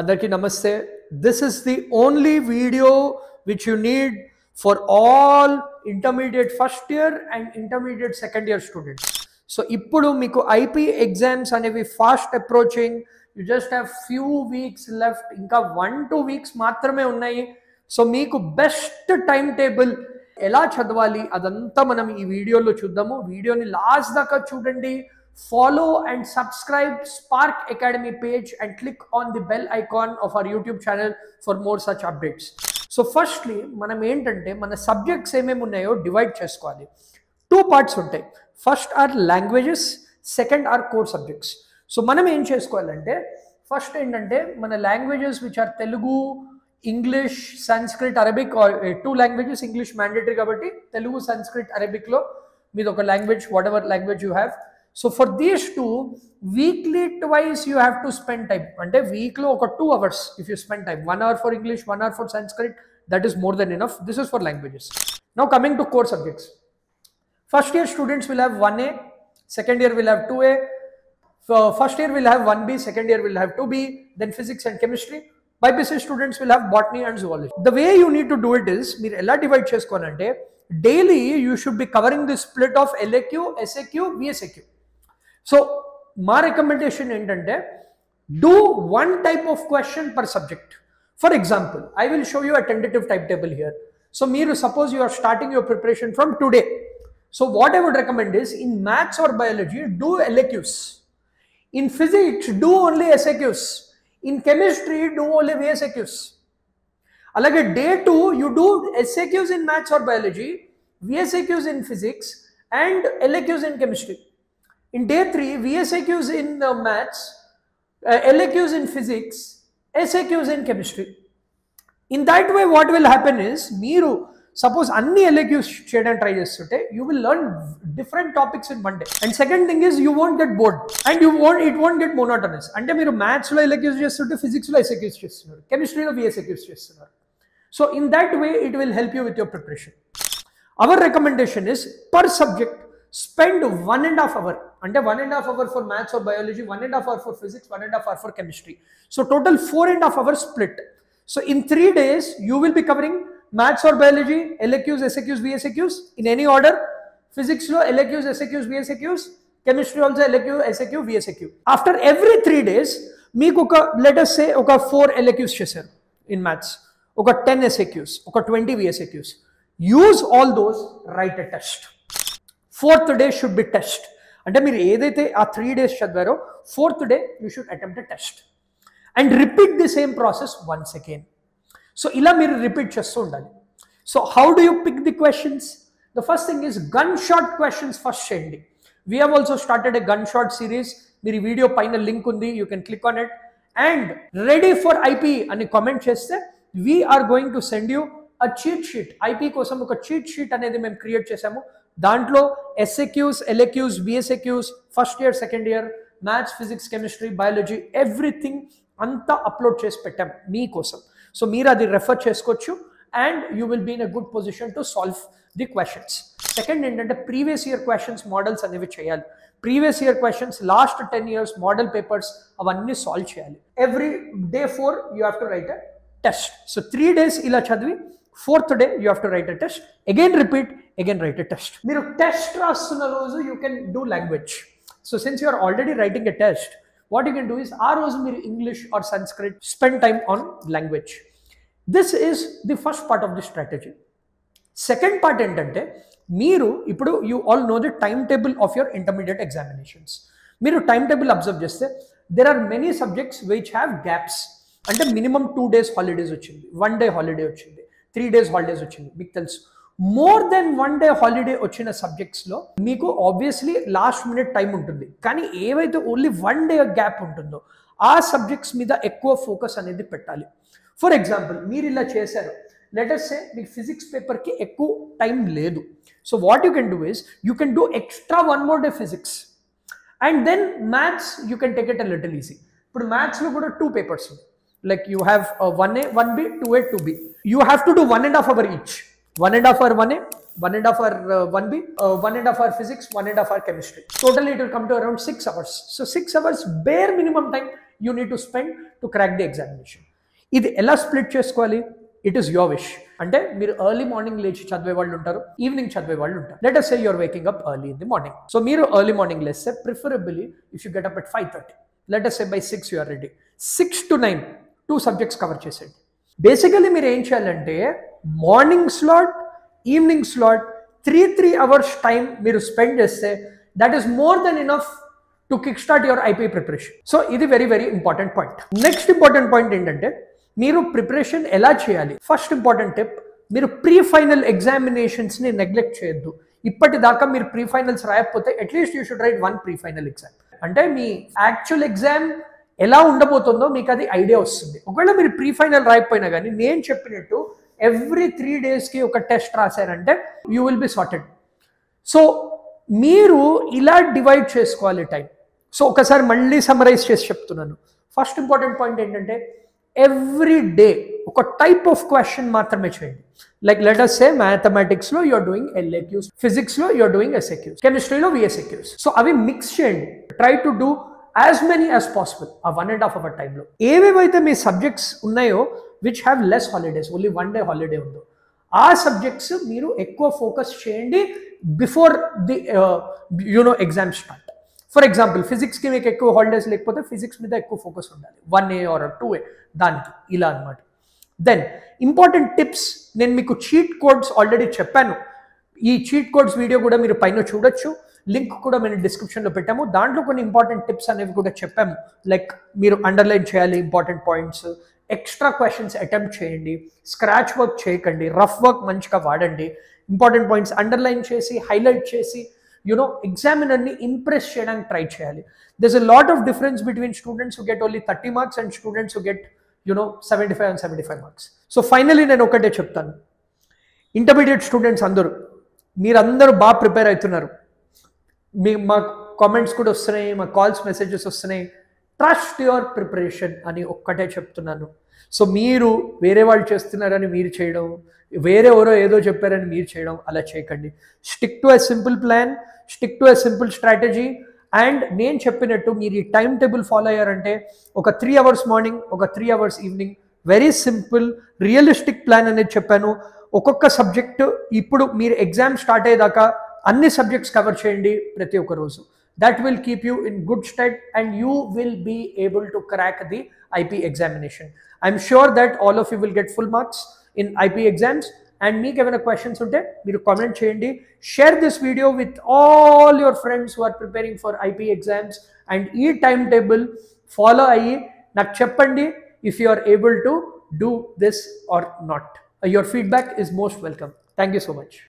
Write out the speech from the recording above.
అందరికీ నమస్తే. This is the only video which you need for all intermediate first year and intermediate second year students so ఇప్పుడు మీకు IP exams అనేవి fast approaching you just have few weeks left ఇంకా one two weeks మాత్రమే ఉన్నాయి. So మీకు best time table ఎలా చదవాలి? అదంతా మనం ఈ వీడియోలో చూద్దాము. వీడియోని లాస్ట్ దాకా చూడండి. Follow and subscribe spark academy page and click on the bell icon of our YouTube channel for more such updates so firstly మనం ఏంటంటే మన సబ్జెక్ట్స్ ఏమేమి ఉన్నాయో డివైడ్ చేసుకోవాలి. టూ పార్ట్స్ ఉంటాయి. First are languages second are core subjects so మనం ఏం చేసుకోవాలంటే ఫస్ట్ ఏంటంటే మన languages which are Telugu English Sanskrit Arabic two languages English mandatory కాబట్టి తెలుగు సంస్క్రిట్ అరబిక్లో మీద ఒక language what ever language you have so for these two weekly twice you have to spend time అంటే వీక్లో ఒక two hours if you spend time one hour for English one hour for Sanskrit that is more than enough this is for languages now coming to core subjects first year students will have one A second year will have two A first year will have one B second year will have two B then physics and chemistry BiPC students will have botany and zoology the way you need to do it is మీరు ఎలా divide చేసుకోవాలంటే daily you should be covering the split of LAQ SAQ VSAQ so మా recommendation ఏంటంటే do one type of question per subject for example I will show you a tentative type table here so మీరు suppose you are starting your preparation from today so what I would recommend is in maths or biology do LAQs in physics do only SAQs in chemistry do only VSAQs అలాగే day two you do SAQs in maths or biology VSAQs in physics and LAQs in chemistry In day 3, VSAQs in uh, maths, uh, LAQs in physics, SAQs in chemistry. In that way, what will happen is, మీరు suppose అన్ని LAQs చేయడానికి try చేస్తుంటే you will learn different topics in one day and second thing is you won't get bored and you won't it won't get monotonous అంటే మీరు మ్యాథ్స్లో LAQs చేస్తుంటే ఫిజిక్స్లో SAQs చేస్తున్నారు. కెమిస్ట్రీలో విఎస్ఏక్యూస్ చేస్తున్నారు. So in that way it will help you with your preparation our recommendation is per subject spend one and half hour అంటే one and half hour for maths or biology one and half hour for physics one and half hour for chemistry so total four and half hour split so in three days you will be covering maths or biology LAQs SAQs VSAQs in any order ఫిజిక్స్లో LAQs SAQs VSAQs chemistry also LAQ SAQ VSAQ after every three days మీకు ఒక letters సే ఒక four LAQs చేశారు in maths ఒక ten SAQs ఒక twenty VSAQs use all those write a test fourth day should be test. అంటే మీరు ఏదైతే ఆ three days చదివారో fourth day you should attempt test. And repeat the same process once again. So ఇలా మీరు repeat చేస్తూ ఉండాలి. So how do you pick the questions? The first thing is gun shot questions first చేయండి. We have also started a gun shot series మీరు video పైన link ఉంది you can click on it and ready for IP అని comment చేస్తే we're going to send you a cheat sheet IP కోసం ఒక cheat sheet అనేది మేము create చేసాము దాంట్లో SAQs LAQs VSAQs first year second year maths physics chemistry biology everything అంతా upload చేసి పెట్టాం మీకోసం సో మీరు అది రెఫర్ చేసుకోవచ్చు and you will be in a good position to solve the questions second ఏంటంటే ప్రీవియస్ ఇయర్ క్వశ్చన్స్ మోడల్స్ అనేవి చేయాలి. Previous year questions last ten years model papers అవన్నీ సాల్వ్ చేయాలి. Every day four you have to write a test so three days ఇలా చదివి fourth day you have to write a test again repeat again write a test మీరు test రాస్తున్న రోజు you can do language so since you're already writing a test what you can do is ఆ రోజు మీరు English or Sanskrit spend time on language this is the first part of the strategy second part ఏంటంటే మీరు ఇప్పుడు you all know the time table of your intermediate examinations మీరు time table observe చేస్తే there are many subjects which have gaps అంటే minimum two days holidays వచ్చింది. One day holiday వచ్చింది. Three days holidays వచ్చింది. మీకు తెలుసు. More than one day holiday వచ్చిన సబ్జెక్ట్స్లో మీకు ఆబ్వియస్లీ లాస్ట్ మినిట్ టైం ఉంటుంది. కానీ ఏవైతే ఓన్లీ వన్ డే గ్యాప్ ఉంటుందో ఆ సబ్జెక్ట్స్ మీద ఎక్కువ ఫోకస్ అనేది పెట్టాలి. ఫర్ ఎగ్జాంపుల్ మీరు ఇలా చేశారు. లెటర్స్ సే మీకు ఫిజిక్స్ పేపర్కి ఎక్కువ టైం లేదు. So what you can do is you can do extra one more day physics and then maths you can take it a little easy ఇప్పుడు మ్యాథ్స్లో కూడా టూ పేపర్స్ ఉన్నాయి. Like you have uh, 1a 1b 2a 2b you have to do one and a half hour each one and a half hour 1a one and a half hour uh, 1b uh, one and a half hour physics one and a half hour chemistry totally it will come to around six hours so six hours bare minimum time you need to spend to crack the examination ఇది ఎలా split చేసుకోవాలి it is your wish అంటే మీరు early morning లేచి చదివే వాళ్ళు ఉంటారు evening చదివే వాళ్ళు ఉంటారు let us say you're waking up early in the morning so మీరు ఎర్లీ మార్నింగ్ లేస్తే preferably if you get up at five thirty let us say by six you're ready six to nine two subjects cover చేసేయండి basically మీరు ఏం చేయాలంటే morning slot evening slot three three hours time మీరు spend చేస్తే that is more than enough to kick start your IP preparation so ఇది very very important point next important point ఏంటంటే మీరు preparation ఎలా చేయాలి? ఫస్ట్ ఇంపార్టెంట్ టిప్ మీరు pre final ఎగ్జామినేషన్స్ని neglect చేయొద్దు. ఇప్పటిదాకా మీరు pre finals రాయకపోతే at least you should write one pre final exam అంటే మీ యాక్చువల్ ఎగ్జామ్ ఎలా ఉండబోతుందో మీకు అది ఐడియా వస్తుంది. ఒకవేళ మీరు ప్రీ ఫైనల్ రాయకపోయినా కానీ నేను చెప్పినట్టు ఎవ్రీ త్రీ డేస్కి ఒక టెస్ట్ రాశారంటే you will be sorted. So మీరు ఇలా డివైడ్ చేసుకోవాలి టైం. సో ఒకసారి మళ్ళీ సమరైజ్ చేసి చెప్తున్నాను. ఫస్ట్ ఇంపార్టెంట్ పాయింట్ ఏంటంటే ఎవ్రీ డే ఒక టైప్ ఆఫ్ క్వశ్చన్ మాత్రమే చేయండి. లైక్ లెటర్స్ సే మ్యాథమెటిక్స్లో యూఆర్ డూయింగ్ ఎల్ఏక్యూస్ ఫిజిక్స్లో యూఆర్ డూయింగ్ ఎస్ఏక్యూస్ కెమిస్ట్రీలో విఎస్ఏక్యూస్ సో అవి మిక్స్ చేయండి. Try to do as many as possible ఆ వన్ అండ్ హాఫ్ అవర్ టైంలో ఏవేవైతే మీ సబ్జెక్ట్స్ ఉన్నాయో which have less holidays only one day holiday ఉందో ఆ సబ్జెక్ట్స్ మీరు ఎక్కువ ఫోకస్ చేయండి before the you know exam start for example ఫిజిక్స్కి మీకు ఎక్కువ హాలిడేస్ లేకపోతే ఫిజిక్స్ మీద ఎక్కువ ఫోకస్ ఉండాలి. One A or two A దానికి ఇలా అనమాట దెన్ ఇంపార్టెంట్ టిప్స్ నేను మీకు చీట్ కోడ్స్ ఆల్రెడీ చెప్పాను. ఈ చీట్ కోడ్స్ వీడియో కూడా మీరు పైన చూడొచ్చు. లింక్ కూడా మేము డిస్క్రిప్షన్లో పెట్టాము. దాంట్లో కొన్ని ఇంపార్టెంట్ టిప్స్ అనేవి కూడా చెప్పాము. లైక్ మీరు అండర్లైన్ చేయాలి important points extra questions attempt చేయండి. స్క్రాచ్ వర్క్ చేయకండి. రఫ్ వర్క్ మంచిగా వాడండి. ఇంపార్టెంట్ పాయింట్స్ అండర్లైన్ చేసి హైలైట్ చేసి యునో ఎగ్జామినర్ని ఇంప్రెస్ చేయడానికి ట్రై చేయాలి. This a lot of difference between students who get only thirty marks and students who get you know seventy five and seventy five marks so finally నేను ఒకటే చెప్తాను. Intermediate students అందరూ మీరందరూ బాగా prepare అవుతున్నారు. మీ మా కామెంట్స్ కూడా వస్తున్నాయి మా కాల్స్ మెసేజెస్ వస్తున్నాయి. ట్రస్ట్ యువర్ ప్రిపరేషన్ అని ఒక్కటే చెప్తున్నాను. సో మీరు వేరే వాళ్ళు చేస్తున్నారని మీరు చేయడం వేరే ఎవరో ఏదో చెప్పారని మీరు చేయడం అలా చేయకండి. Stick to a simple plan stick to a simple strategy and నేను చెప్పినట్టు మీరు ఈ టైం టేబుల్ ఫాలో అయ్యారంటే ఒక త్రీ అవర్స్ మార్నింగ్ ఒక three hours evening very simple realistic plan అనేది చెప్పాను. ఒక్కొక్క సబ్జెక్టు ఇప్పుడు మీరు ఎగ్జామ్ స్టార్ట్ అయ్యేదాకా అన్ని సబ్జెక్ట్స్ కవర్ చేయండి ప్రతి ఒక్క రోజు. That will keep you in good stead and you will be able to crack the IP examination I'm sure that all of you will get full marks in IP exams and మీకు ఏమైనా questions ఉంటే మీరు comment చేయండి. Share this video with all your friends who are preparing for IP exams and ఈ time table follow అయ్యి నాకు చెప్పండి if you are able to do this are not Uh, your feedback is most welcome. Thank you so much.